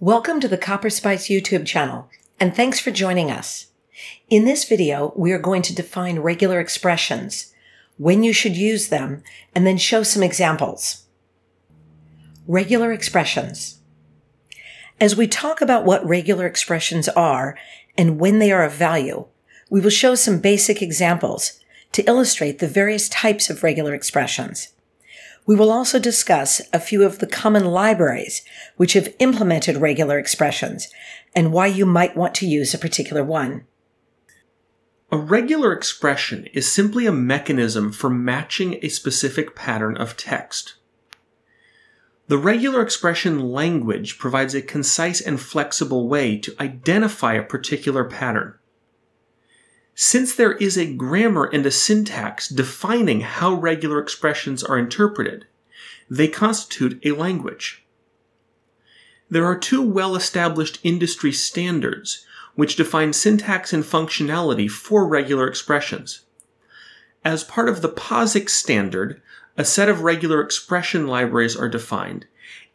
Welcome to the CopperSpice YouTube channel, and thanks for joining us. In this video, we are going to define regular expressions, when you should use them, and then show some examples. Regular expressions. As we talk about what regular expressions are and when they are of value, we will show some basic examples to illustrate the various types of regular expressions. We will also discuss a few of the common libraries which have implemented regular expressions and why you might want to use a particular one. A regular expression is simply a mechanism for matching a specific pattern of text. The regular expression language provides a concise and flexible way to identify a particular pattern. Since there is a grammar and a syntax defining how regular expressions are interpreted, they constitute a language. There are two well-established industry standards which define syntax and functionality for regular expressions. As part of the POSIX standard, a set of regular expression libraries are defined,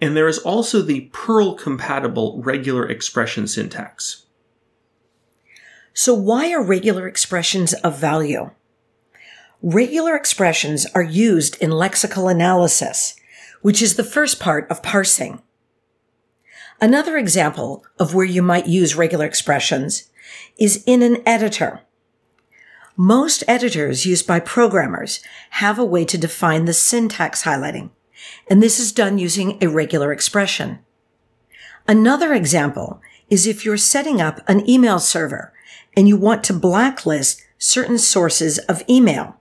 and there is also the Perl-compatible regular expression syntax. So why are regular expressions of value? Regular expressions are used in lexical analysis, which is the first part of parsing. Another example of where you might use regular expressions is in an editor. Most editors used by programmers have a way to define the syntax highlighting, and this is done using a regular expression. Another example is if you're setting up an email server and you want to blacklist certain sources of email.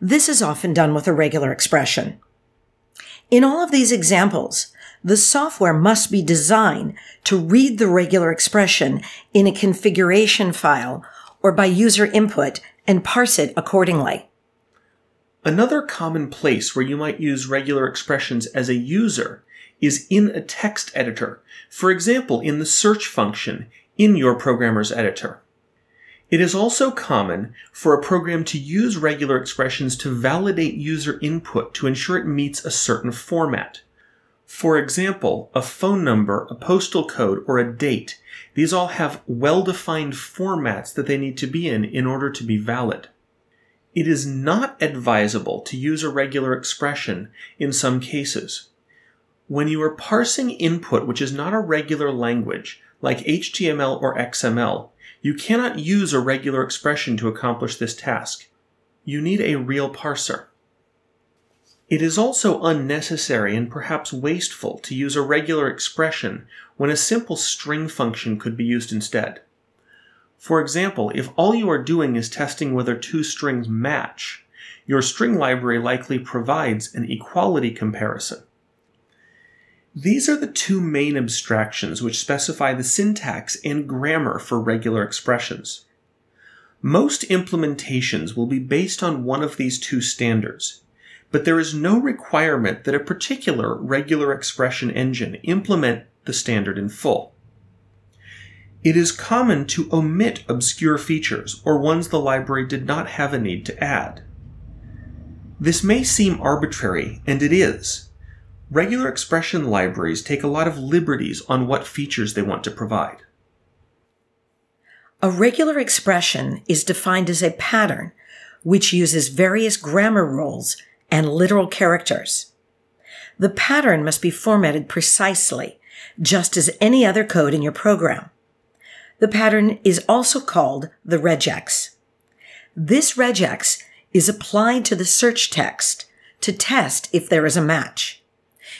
This is often done with a regular expression. In all of these examples, the software must be designed to read the regular expression in a configuration file or by user input and parse it accordingly. Another common place where you might use regular expressions as a user is in a text editor, for example, in the search function in your programmer's editor. It is also common for a program to use regular expressions to validate user input to ensure it meets a certain format. For example, a phone number, a postal code, or a date. These all have well-defined formats that they need to be in in order to be valid. It is not advisable to use a regular expression in some cases. When you are parsing input which is not a regular language, like HTML or XML, you cannot use a regular expression to accomplish this task. You need a real parser. It is also unnecessary and perhaps wasteful to use a regular expression when a simple string function could be used instead. For example, if all you are doing is testing whether two strings match, your string library likely provides an equality comparison. These are the two main abstractions which specify the syntax and grammar for regular expressions. Most implementations will be based on one of these two standards, but there is no requirement that a particular regular expression engine implement the standard in full. It is common to omit obscure features or ones the library did not have a need to add. This may seem arbitrary, and it is, regular expression libraries take a lot of liberties on what features they want to provide. A regular expression is defined as a pattern which uses various grammar rules and literal characters. The pattern must be formatted precisely, just as any other code in your program. The pattern is also called the regex. This regex is applied to the search text to test if there is a match.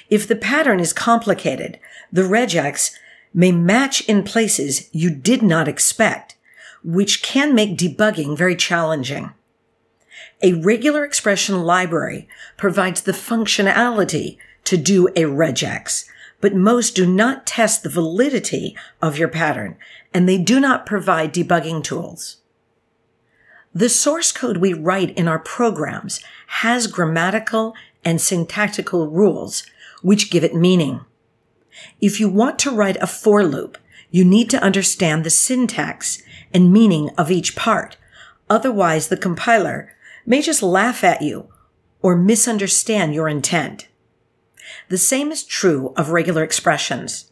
If the pattern is complicated, the regex may match in places you did not expect, which can make debugging very challenging. A regular expression library provides the functionality to do a regex, but most do not test the validity of your pattern, and they do not provide debugging tools. The source code we write in our programs has grammatical and syntactical rules which give it meaning. If you want to write a for loop, you need to understand the syntax and meaning of each part. Otherwise, the compiler may just laugh at you or misunderstand your intent. The same is true of regular expressions.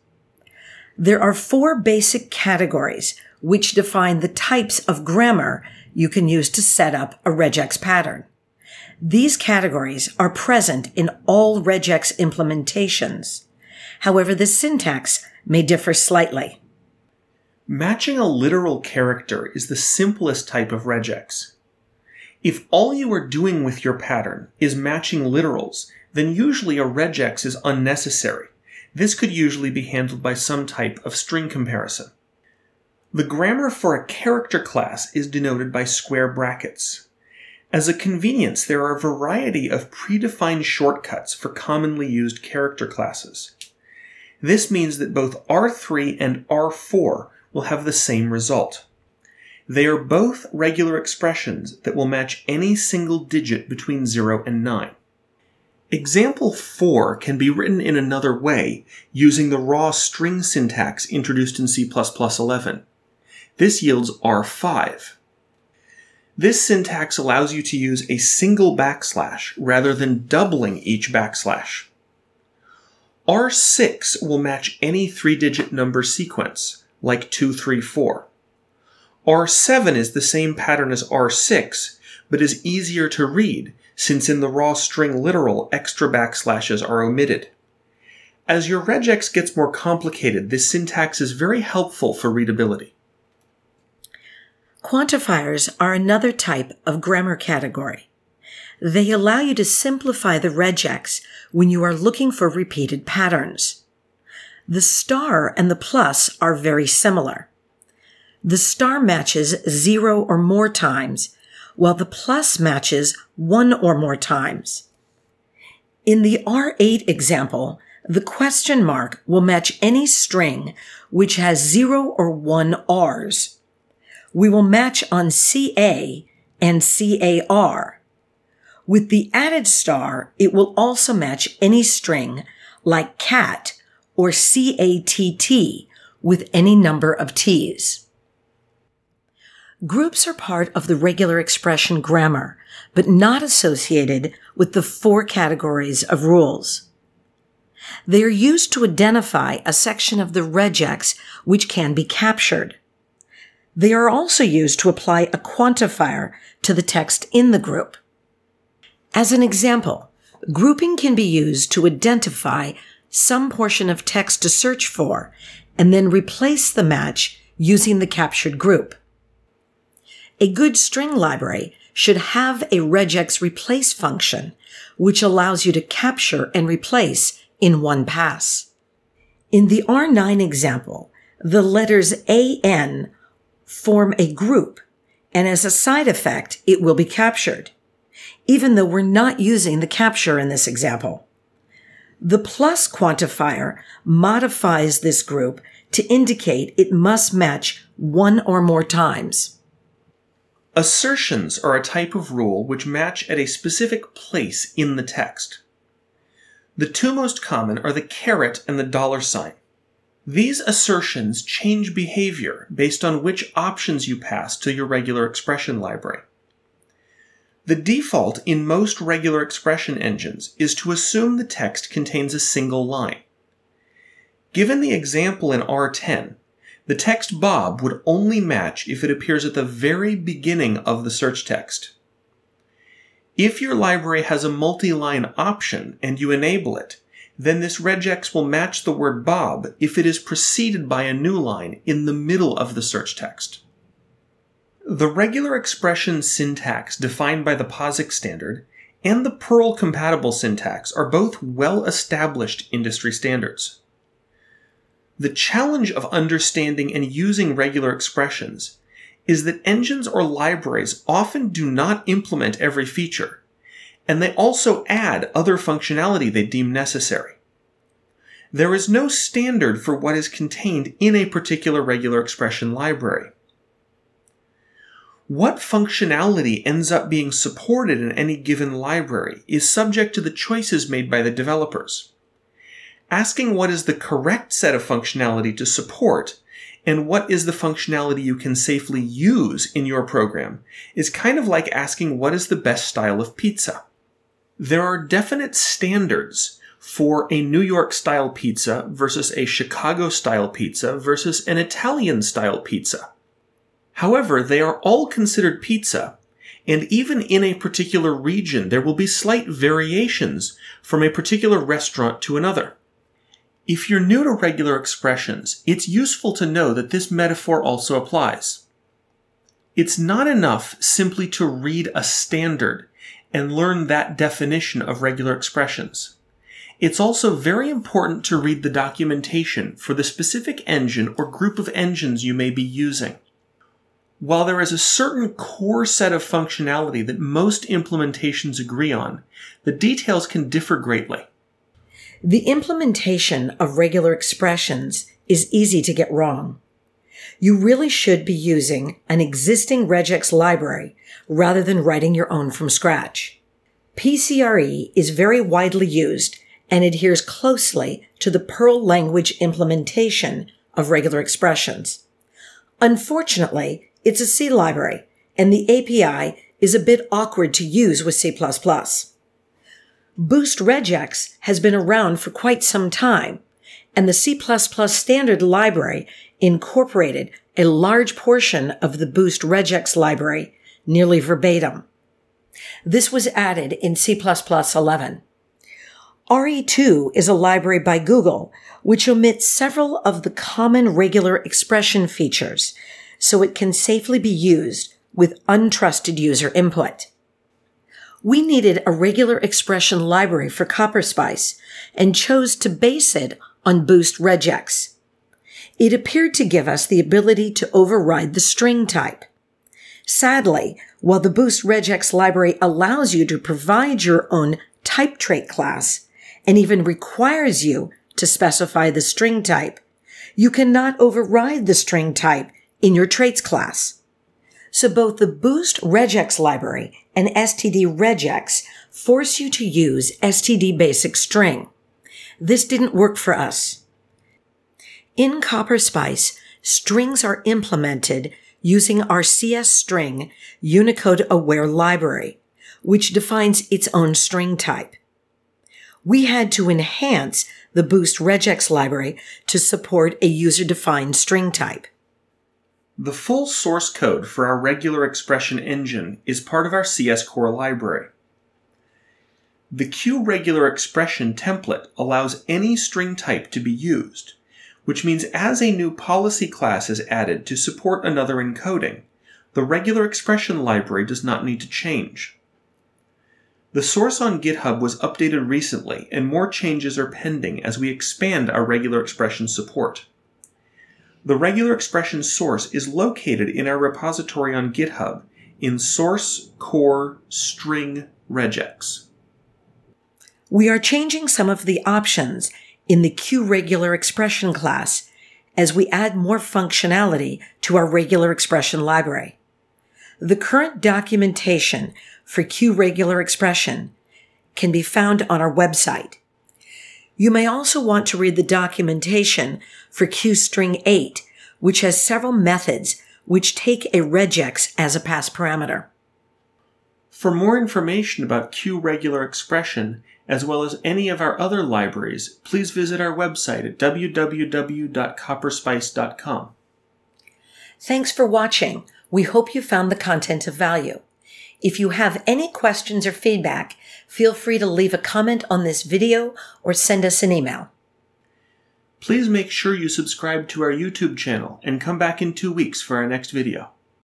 There are four basic categories which define the types of grammar you can use to set up a regex pattern. These categories are present in all regex implementations. However, the syntax may differ slightly. Matching a literal character is the simplest type of regex. If all you are doing with your pattern is matching literals, then usually a regex is unnecessary. This could usually be handled by some type of string comparison. The grammar for a character class is denoted by square brackets. As a convenience, there are a variety of predefined shortcuts for commonly used character classes. This means that both R3 and R4 will have the same result. They are both regular expressions that will match any single digit between 0 and 9. Example 4 can be written in another way using the raw string syntax introduced in C++11. This yields R5. This syntax allows you to use a single backslash rather than doubling each backslash. R6 will match any three-digit number sequence, like 234. R7 is the same pattern as R6, but is easier to read since in the raw string literal extra backslashes are omitted. As your regex gets more complicated, this syntax is very helpful for readability. Quantifiers are another type of grammar category. They allow you to simplify the regex when you are looking for repeated patterns. The star and the plus are very similar. The star matches zero or more times, while the plus matches one or more times. In the R8 example, the question mark will match any string which has zero or one R's. We will match on CA and CAR. With the added star, it will also match any string like cat or CATT with any number of T's. Groups are part of the regular expression grammar, but not associated with the four categories of rules. They are used to identify a section of the regex which can be captured. They are also used to apply a quantifier to the text in the group. As an example, grouping can be used to identify some portion of text to search for and then replace the match using the captured group. A good string library should have a regex replace function, which allows you to capture and replace in one pass. In the R9 example, the letters AN form a group, and as a side effect, it will be captured, even though we're not using the capture in this example. The plus quantifier modifies this group to indicate it must match one or more times. Assertions are a type of rule which match at a specific place in the text. The two most common are the caret and the dollar sign. These assertions change behavior based on which options you pass to your regular expression library. The default in most regular expression engines is to assume the text contains a single line. Given the example in R10, the text Bob would only match if it appears at the very beginning of the search text. If your library has a multi-line option and you enable it, then this regex will match the word Bob if it is preceded by a new line in the middle of the search text. The regular expression syntax defined by the POSIX standard and the Perl compatible syntax are both well established industry standards. The challenge of understanding and using regular expressions is that engines or libraries often do not implement every feature, and they also add other functionality they deem necessary. There is no standard for what is contained in a particular regular expression library. What functionality ends up being supported in any given library is subject to the choices made by the developers asking what is the correct set of functionality to support and what is the functionality you can safely use in your program is kind of like asking what is the best style of pizza. There are definite standards for a New York style pizza versus a Chicago style pizza versus an Italian style pizza. However, they are all considered pizza, and even in a particular region, there will be slight variations from a particular restaurant to another. If you're new to regular expressions, it's useful to know that this metaphor also applies. It's not enough simply to read a standard and learn that definition of regular expressions. It's also very important to read the documentation for the specific engine or group of engines you may be using. While there is a certain core set of functionality that most implementations agree on, the details can differ greatly. The implementation of regular expressions is easy to get wrong. You really should be using an existing regex library rather than writing your own from scratch. PCRE is very widely used and adheres closely to the Perl language implementation of regular expressions. Unfortunately, it's a C library and the API is a bit awkward to use with C++. Boost regex has been around for quite some time, and the C++ standard library incorporated a large portion of the Boost regex library nearly verbatim. This was added in C++ 11. RE2 is a library by Google which omits several of the common regular expression features so it can safely be used with untrusted user input we needed a regular expression library for CopperSpice and chose to base it on Boost regex. It appeared to give us the ability to override the string type. Sadly, while the Boost regex library allows you to provide your own type trait class and even requires you to specify the string type, you cannot override the string type in your traits class. So both the Boost regex library and std regex force you to use std basic string. This didn't work for us. In CopperSpice, strings are implemented using our CsString Unicode aware library, which defines its own string type. We had to enhance the Boost regex library to support a user defined string type. The full source code for our regular expression engine is part of our CsCore library. The QRegularExpression template allows any string type to be used, which means as a new policy class is added to support another encoding, the regular expression library does not need to change. The source on GitHub was updated recently, and more changes are pending as we expand our regular expression support. The regular expression source is located in our repository on GitHub in source core string regex. We are changing some of the options in the QRegularExpression class as we add more functionality to our regular expression library. The current documentation for QRegularExpression can be found on our website you may also want to read the documentation for QString8, which has several methods which take a regex as a pass parameter. For more information about QRegularExpression, as well as any of our other libraries, please visit our website at www.copperspice.com. Thanks for watching. We hope you found the content of value. If you have any questions or feedback, feel free to leave a comment on this video or send us an email. Please make sure you subscribe to our YouTube channel and come back in two weeks for our next video.